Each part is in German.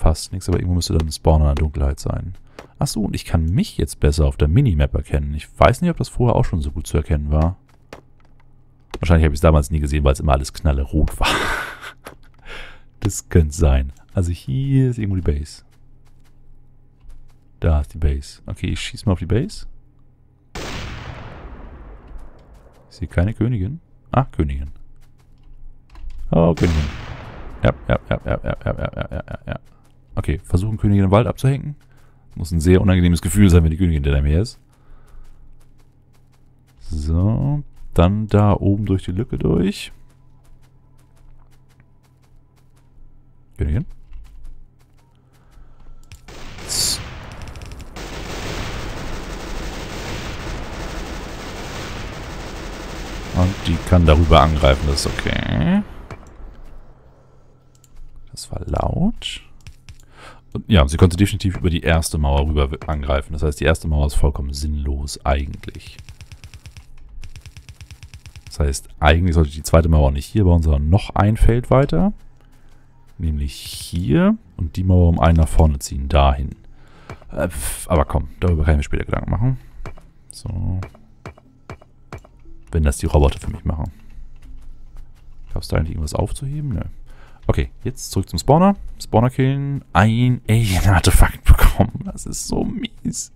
fast nichts, aber irgendwo müsste dann ein Spawner in der Dunkelheit sein. Achso, und ich kann mich jetzt besser auf der Minimap erkennen. Ich weiß nicht, ob das vorher auch schon so gut zu erkennen war. Wahrscheinlich habe ich es damals nie gesehen, weil es immer alles knallerot war. das könnte sein. Also hier ist irgendwo die Base. Da ist die Base. Okay, ich schieße mal auf die Base. Ich sehe keine Königin. Ah, Königin. Oh, Königin. Ja, ja, ja, ja, ja, ja, ja, ja, ja, ja. Okay, versuchen Königin im Wald abzuhängen. Muss ein sehr unangenehmes Gefühl sein, wenn die Königin hinter mir ist. So, dann da oben durch die Lücke durch. Königin. Und die kann darüber angreifen, das ist okay. Das war laut. Ja, sie konnte definitiv über die erste Mauer rüber angreifen. Das heißt, die erste Mauer ist vollkommen sinnlos eigentlich. Das heißt, eigentlich sollte die zweite Mauer nicht hier bauen, sondern noch ein Feld weiter. Nämlich hier. Und die Mauer um einen nach vorne ziehen, dahin. Äh, aber komm, darüber kann ich mir später Gedanken machen. So. Wenn das die Roboter für mich machen. Gab es da eigentlich irgendwas aufzuheben? Nö. Okay, jetzt zurück zum Spawner. Spawner killen. Ein Alien-Artefakt bekommen. Das ist so mies.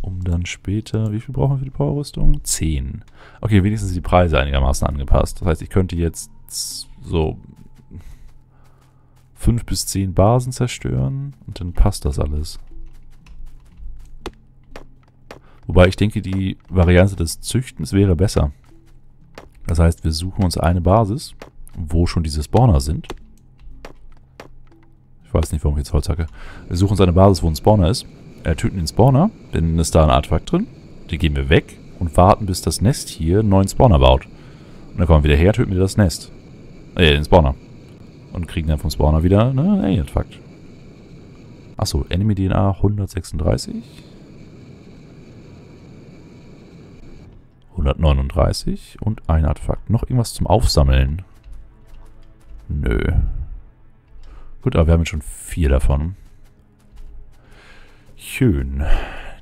Um dann später... Wie viel brauchen wir für die Powerrüstung? 10. Okay, wenigstens die Preise einigermaßen angepasst. Das heißt, ich könnte jetzt so 5 bis 10 Basen zerstören und dann passt das alles. Wobei ich denke, die Variante des Züchtens wäre besser. Das heißt, wir suchen uns eine Basis, wo schon diese Spawner sind. Ich weiß nicht, warum ich jetzt Holz hacke. Wir suchen uns eine Basis, wo ein Spawner ist. Äh, töten den Spawner, dann ist da ein Artefakt drin. Die gehen wir weg und warten, bis das Nest hier einen neuen Spawner baut. Und dann kommen wir wieder her, töten wir das Nest. Äh, den Spawner. Und kriegen dann vom Spawner wieder ne, ein Artefakt. Achso, Enemy DNA 136. 139 und ein Artefakt. Noch irgendwas zum Aufsammeln? Nö. Gut, aber wir haben jetzt schon vier davon. Schön.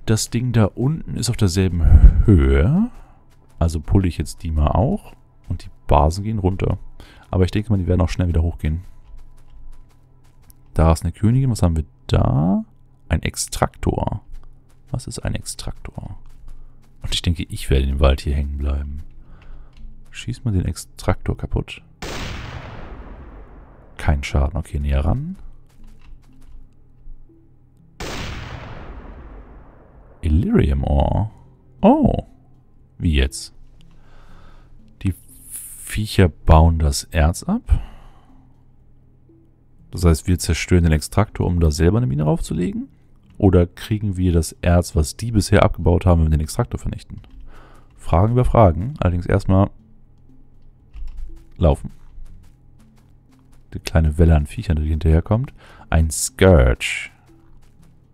Das Ding da unten ist auf derselben Höhe. Also pulle ich jetzt die mal auch. Und die Basen gehen runter. Aber ich denke mal, die werden auch schnell wieder hochgehen. Da ist eine Königin. Was haben wir da? Ein Extraktor. Was ist ein Extraktor? Und ich denke, ich werde im Wald hier hängen bleiben. Schieß mal den Extraktor kaputt. Kein Schaden. Okay, näher ran. Illyrium Ore. Oh. Wie jetzt? Die Viecher bauen das Erz ab. Das heißt, wir zerstören den Extraktor, um da selber eine Mine raufzulegen? Oder kriegen wir das Erz, was die bisher abgebaut haben, wenn wir den Extraktor vernichten? Fragen über Fragen. Allerdings erstmal laufen. Die kleine Welle an Viechern, die hinterherkommt. Ein Scourge.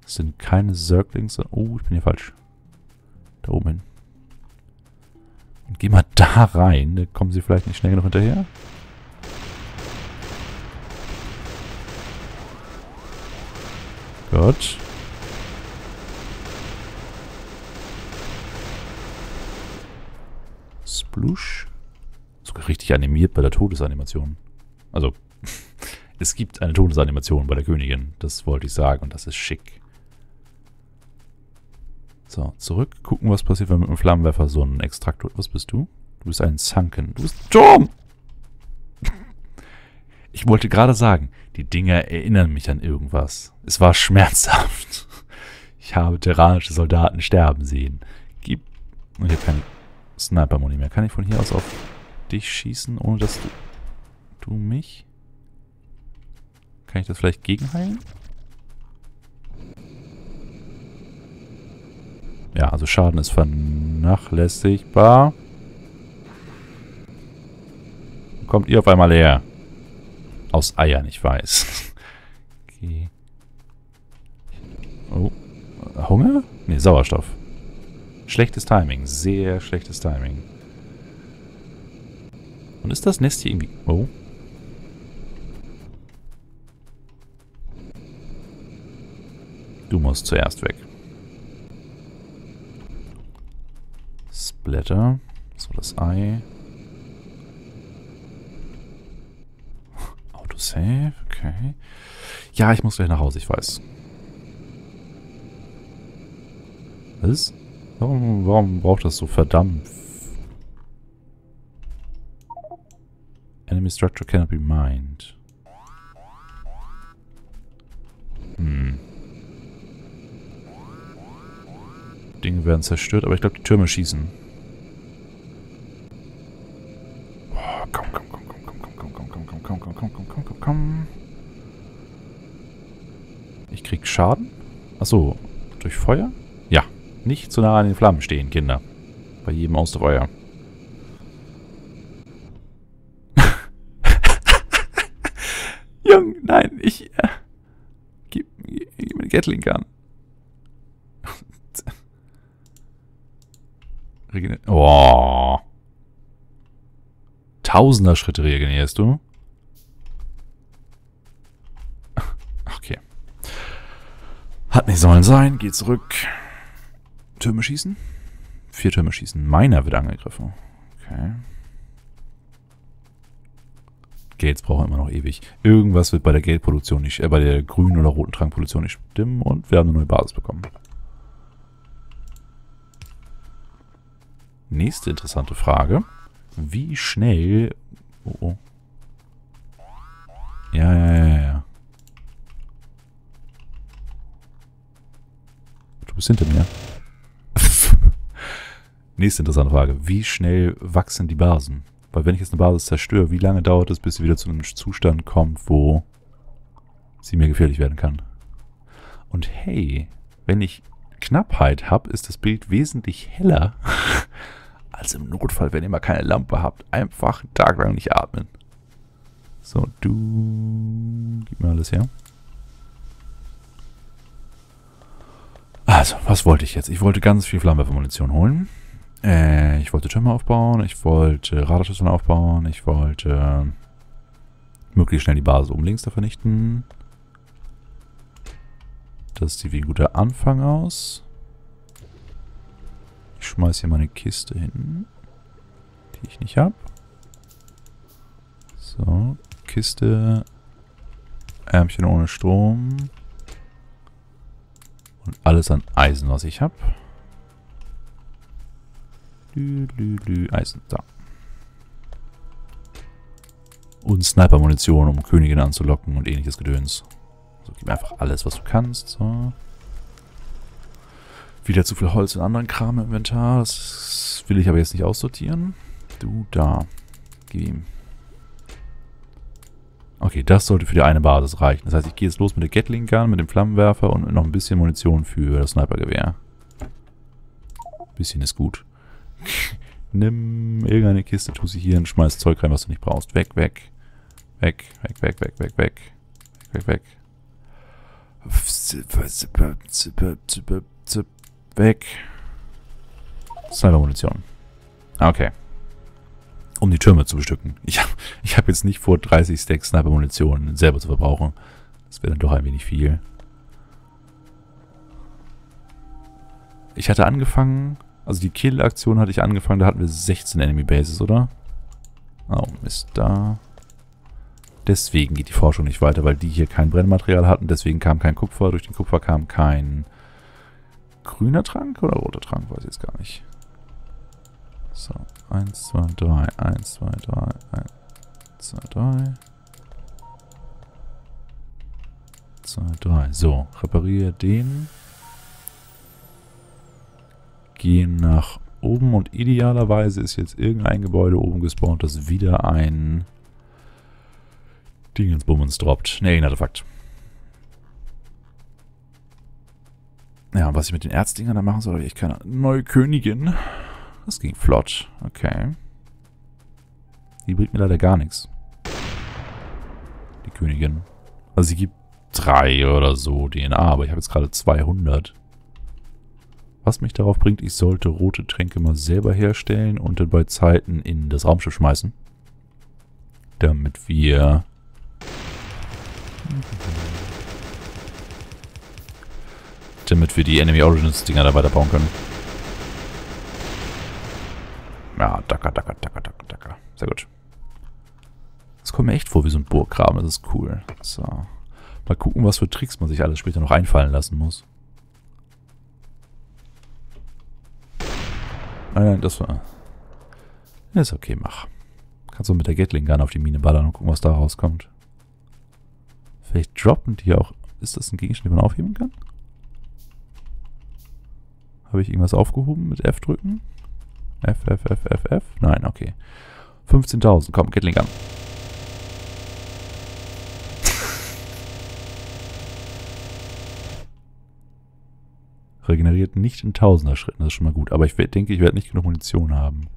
Das sind keine Zerglings. Oh, ich bin hier falsch. Da oben hin. Und geh mal da rein. Da kommen sie vielleicht nicht schnell genug hinterher. Gut. Splush. Sogar richtig animiert bei der Todesanimation. Also, es gibt eine Todesanimation bei der Königin. Das wollte ich sagen und das ist schick. So, zurück. Gucken, was passiert, wenn mit einem Flammenwerfer so ein Extraktor... Was bist du? Du bist ein Sunken. Du bist Turm! Ich wollte gerade sagen, die Dinger erinnern mich an irgendwas. Es war schmerzhaft. Ich habe terranische Soldaten sterben sehen. Gib... Ich habe keine Sniper-Muni mehr. Kann ich von hier aus auf dich schießen, ohne dass du... Du mich? Kann ich das vielleicht gegenheilen? Ja, also Schaden ist vernachlässigbar. Kommt ihr auf einmal her? Aus Eiern, ich weiß. okay. Oh. Hunger? Ne, Sauerstoff. Schlechtes Timing. Sehr schlechtes Timing. Und ist das Nest hier irgendwie... Oh. Du musst zuerst weg. Splatter. So, das Ei. Autosave, okay. Ja, ich muss gleich nach Hause, ich weiß. Was? Warum, warum braucht das so verdammt? Enemy structure cannot be mined. Dinge werden zerstört, aber ich glaube, die Türme schießen. Oh, komm, komm, komm, komm, komm, komm, komm, komm, komm, komm, komm, komm, komm, komm, komm, komm. Ich krieg Schaden? Achso, durch Feuer? Ja. Nicht zu nah an den Flammen stehen, Kinder. Bei jedem Ausfeuer. Jung, nein, ich... Äh, gib, gib mir den Gatling Gun. Oh. Tausender Schritte regenerierst du? Okay. Hat nicht sollen sein. Geh zurück. Türme schießen? Vier Türme schießen. Meiner wird angegriffen. Okay. Gates brauchen immer noch ewig. Irgendwas wird bei der Geldproduktion nicht, äh, bei der grünen oder roten Trankproduktion nicht stimmen und wir haben eine neue Basis bekommen. Nächste interessante Frage. Wie schnell... Oh, oh. Ja, ja, ja, ja. Du bist hinter mir. Nächste interessante Frage. Wie schnell wachsen die Basen? Weil wenn ich jetzt eine Basis zerstöre, wie lange dauert es, bis sie wieder zu einem Zustand kommt, wo sie mir gefährlich werden kann? Und hey, wenn ich Knappheit habe, ist das Bild wesentlich heller als im Notfall, wenn ihr mal keine Lampe habt. Einfach einen Tag nicht atmen. So, du... Gib mir alles her. Also, was wollte ich jetzt? Ich wollte ganz viel Flammenwerfermunition holen. Äh, ich wollte Türme aufbauen. Ich wollte Radarschüsseln aufbauen. Ich wollte möglichst schnell die Basis oben links da vernichten. Das sieht wie ein guter Anfang aus. Ich schmeiß hier meine Kiste hin. Die ich nicht habe. So, Kiste. Ärmchen ohne Strom. Und alles an Eisen, was ich habe. Lü, lü, lü, Eisen, da. Und Sniper-Munition, um Königin anzulocken und ähnliches Gedöns. So, gib mir einfach alles, was du kannst. So. Wieder zu viel Holz und anderen Kram im Inventar. Das will ich aber jetzt nicht aussortieren. Du da. Gib ihm. Okay, das sollte für die eine Basis reichen. Das heißt, ich gehe jetzt los mit der Gatling Gun, mit dem Flammenwerfer und noch ein bisschen Munition für das Snipergewehr. Bisschen ist gut. Nimm irgendeine Kiste, tu sie hier und schmeiß Zeug rein, was du nicht brauchst. Weg, weg. Weg, weg, weg, weg, weg, weg. Weg, weg, weg. Weg. Sniper-Munition. Okay. Um die Türme zu bestücken. Ich habe ich hab jetzt nicht vor, 30 Stacks Sniper-Munition selber zu verbrauchen. Das wäre dann doch ein wenig viel. Ich hatte angefangen, also die Kill-Aktion hatte ich angefangen, da hatten wir 16 Enemy Bases, oder? Oh, Mist, da. Deswegen geht die Forschung nicht weiter, weil die hier kein Brennmaterial hatten. Deswegen kam kein Kupfer. Durch den Kupfer kam kein grüner Trank oder roter Trank, weiß ich jetzt gar nicht. So, 1, 2, 3, 1, 2, 3, 1, 2, 3. 2, 3. So, repariere den. Gehen nach oben und idealerweise ist jetzt irgendein Gebäude oben gespawnt, das wieder ein Dingensbummens droppt. Ne, ein Artefakt. Ja, was ich mit den Erzdingern da machen soll, ich keine Neue Königin. Das ging flott. Okay. Die bringt mir leider gar nichts. Die Königin. Also sie gibt drei oder so DNA, aber ich habe jetzt gerade 200. Was mich darauf bringt, ich sollte rote Tränke mal selber herstellen und dann bei Zeiten in das Raumschiff schmeißen. Damit wir damit wir die Enemy Origins Dinger da weiterbauen können. Ja, dacker, dacker, dacker, dacker, dacker. Sehr gut. Das kommt mir echt vor wie so ein Burggraben, das ist cool. So. Mal gucken, was für Tricks man sich alles später noch einfallen lassen muss. Nein, nein, das war... Ist okay, mach. Kannst du mit der Gatling Gun auf die Mine ballern und gucken, was da rauskommt. Vielleicht droppen die auch... Ist das ein Gegenstand, den man aufheben kann? Habe ich irgendwas aufgehoben mit F drücken? F, F, F, F, F? Nein, okay. 15.000, komm, Gatling Gun. Regeneriert nicht in tausender Schritten, das ist schon mal gut. Aber ich denke, ich werde nicht genug Munition haben.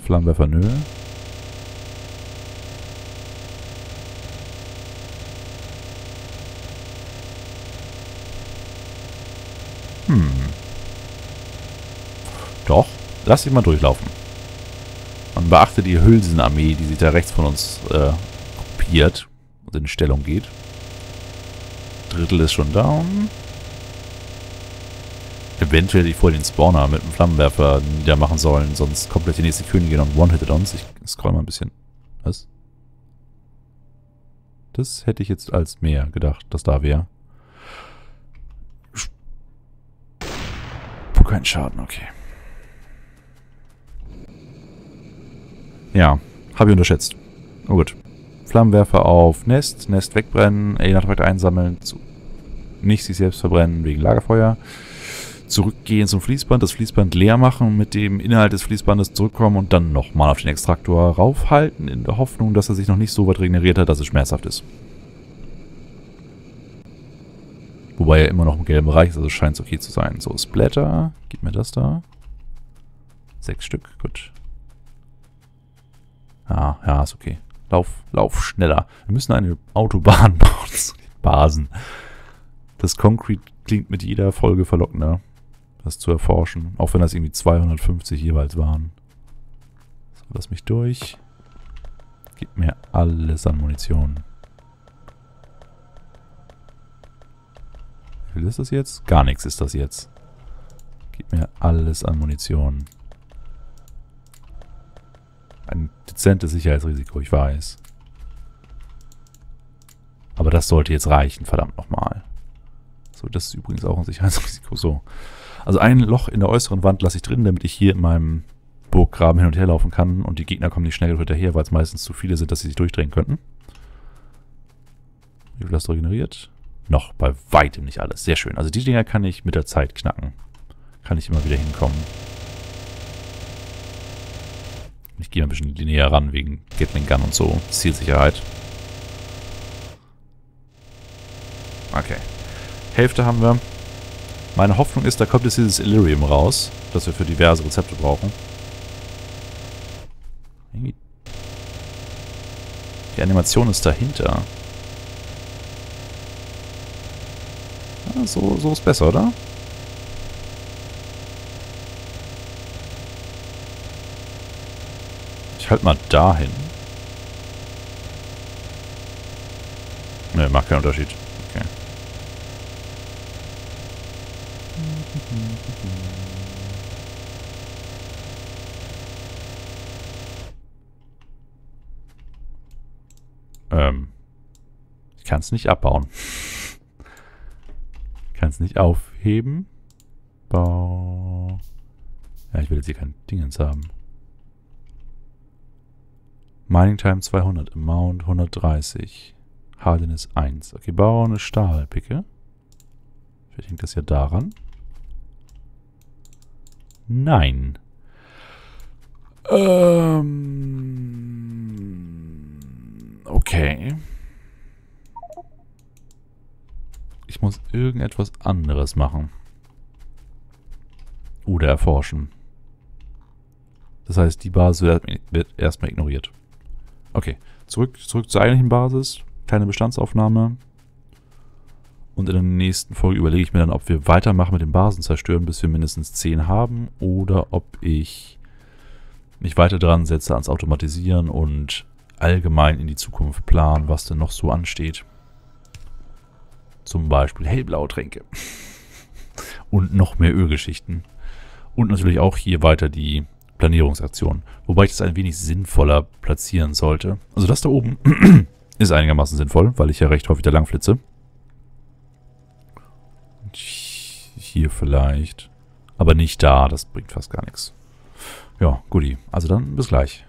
Flammenwerfer, nö. Hm. Doch, lass dich mal durchlaufen. Man beachte die Hülsenarmee, die sich da rechts von uns äh, gruppiert und in Stellung geht. Drittel ist schon down. Eventuell die vor den Spawner mit dem Flammenwerfer niedermachen sollen, sonst komplett die nächste Königin und one-hitted uns. Ich scroll mal ein bisschen. Was? Das hätte ich jetzt als mehr gedacht, dass da wäre. Kein Schaden, okay. Ja, habe ich unterschätzt. Oh gut. Flammenwerfer auf Nest, Nest wegbrennen, Alien-Artefakte einsammeln, zu nicht sich selbst verbrennen wegen Lagerfeuer. Zurückgehen zum Fließband, das Fließband leer machen, mit dem Inhalt des Fließbandes zurückkommen und dann nochmal auf den Extraktor raufhalten, in der Hoffnung, dass er sich noch nicht so weit regeneriert hat, dass es schmerzhaft ist. Wobei er immer noch im gelben Bereich ist, also scheint es okay zu sein. So, Splatter, gib mir das da. Sechs Stück, gut. Ah, ja, ist okay. Lauf, lauf schneller. Wir müssen eine Autobahn bauen. Basen. Das Concrete klingt mit jeder Folge verlockender, das zu erforschen. Auch wenn das irgendwie 250 jeweils waren. So, lass mich durch. Gib mir alles an Munition. Viel ist das jetzt? Gar nichts ist das jetzt. Gib mir alles an Munition. Ein dezentes Sicherheitsrisiko, ich weiß. Aber das sollte jetzt reichen, verdammt nochmal. So, das ist übrigens auch ein Sicherheitsrisiko. So. Also ein Loch in der äußeren Wand lasse ich drin, damit ich hier in meinem Burggraben hin und her laufen kann und die Gegner kommen nicht schnell hinterher, weil es meistens zu viele sind, dass sie sich durchdrehen könnten. Wie viel hast du regeneriert? Noch bei weitem nicht alles. Sehr schön. Also die Dinger kann ich mit der Zeit knacken. Kann ich immer wieder hinkommen. Ich gehe ein bisschen näher ran wegen Gatling Gun und so. Zielsicherheit. Okay. Hälfte haben wir. Meine Hoffnung ist, da kommt jetzt dieses Illyrium raus, das wir für diverse Rezepte brauchen. Die Animation ist dahinter. Ja, so, so ist besser, oder? Ich halt mal dahin. Ne, macht keinen Unterschied. Okay. Ähm. Ich kann es nicht abbauen. Kann es nicht aufheben. Bau. Ja, ich will jetzt hier kein Dingens haben. Mining Time 200, Amount 130. Hardness 1. Okay, baue eine Stahlpicke. Vielleicht hängt das ja daran. Nein. Ähm. Okay. Ich muss irgendetwas anderes machen. Oder erforschen. Das heißt, die Basis wird erstmal ignoriert. Okay, zurück, zurück zur eigentlichen Basis. Kleine Bestandsaufnahme. Und in der nächsten Folge überlege ich mir dann, ob wir weitermachen mit den Basen zerstören, bis wir mindestens 10 haben. Oder ob ich mich weiter dran setze ans Automatisieren und allgemein in die Zukunft planen, was denn noch so ansteht. Zum Beispiel hellblaue Tränke. Und noch mehr Ölgeschichten. Und natürlich auch hier weiter die Planierungsaktion. Wobei ich das ein wenig sinnvoller platzieren sollte. Also das da oben ist einigermaßen sinnvoll, weil ich ja recht häufig da lang flitze. Hier vielleicht. Aber nicht da, das bringt fast gar nichts. Ja, guti. Also dann bis gleich.